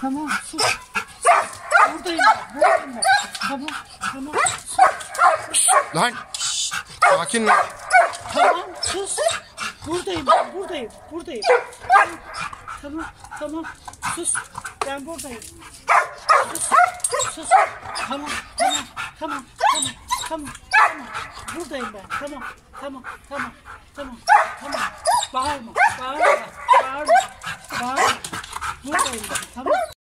Tamam sus. Buradayım. Buradayım. Tamam. Tamam. Sus. Lan. Sakin lan. Tamam sus. Buradayım ben. Buradayım. Buradayım. Tamam. Tamam. Tamam. Sus. Ben buradayım. Sus. Sus. Tamam. Tamam. Tamam. Tamam. Tamam. Tamam. Buradayım ben. Tamam. Tamam. Tamam. Tamam. Tamam. Bağırma. Bağırma. 食べる?